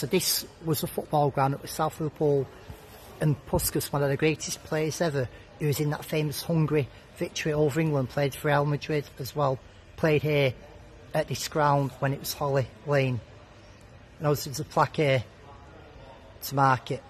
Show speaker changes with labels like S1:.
S1: so this was a football ground at was South Liverpool, and Puskas, one of the greatest players ever, who was in that famous Hungary victory over England, played for Real Madrid as well, played here at this ground when it was Holly Lane. And also there's a plaque here to mark it.